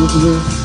with me.